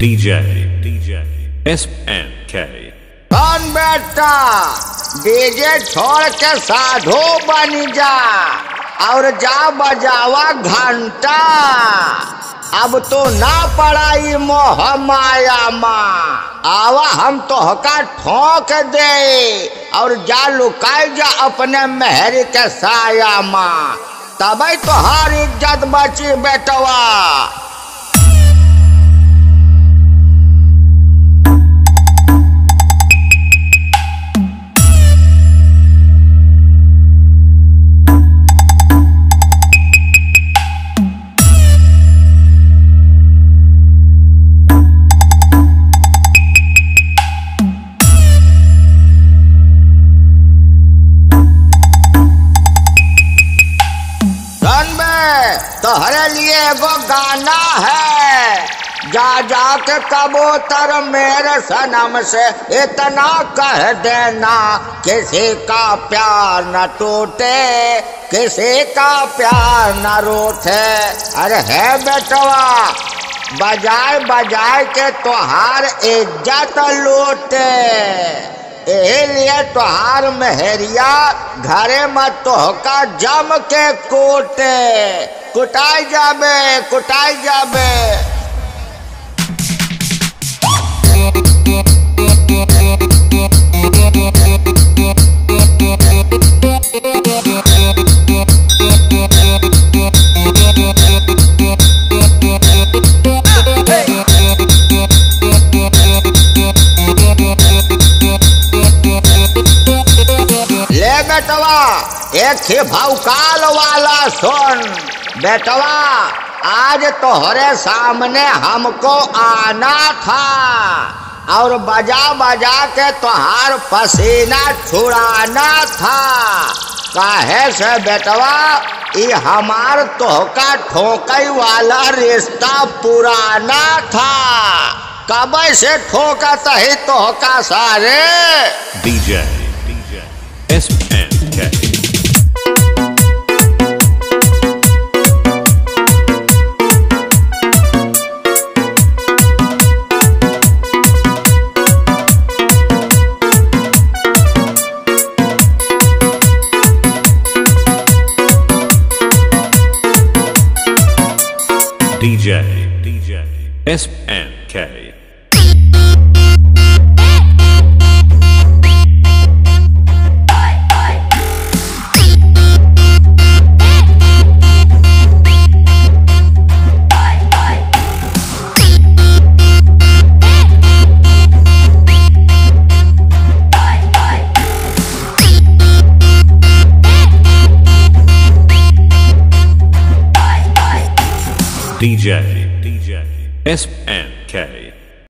DJ, DJ, SNK. कौन बेटा DJ छोड़ के साधु बन जा और जा बजावा घंटा। अब तो ना पड़ाई मोह माया माँ। आवा हम तो हका ठोक दे और जा लुकाई जा अपने मेहर के साया माँ। तबे तो हर इज़्ज़त बची बेटवा। एगो गाना है। जा जा के कबूतर मेरे सनम से इतना कह देना, किसी का प्यार न टूटे, किसी का प्यार न रूठे। अरे है बेटवा, बजाय बजाय के तोहार इज़्ज़त लूटे। लिए तोहार मेहरिया, घरे में तोहका जम के कूटे। कुटाई जाबे कुटाई जाबे। बेटवा एक ही भौकाल वाला सुन। बेटवा आज तोहरे सामने हमको आना था और बजा बजा के तोहार पसीना छुड़ाना था। काहे से बेटवा ये हमार तोहका ठोकई वाला रिश्ता पुराना था। कब से ठोका ही तोहका सारे? DJ, DJ, SNK. DJ, DJ, SNK. DJ, DJ, SNK.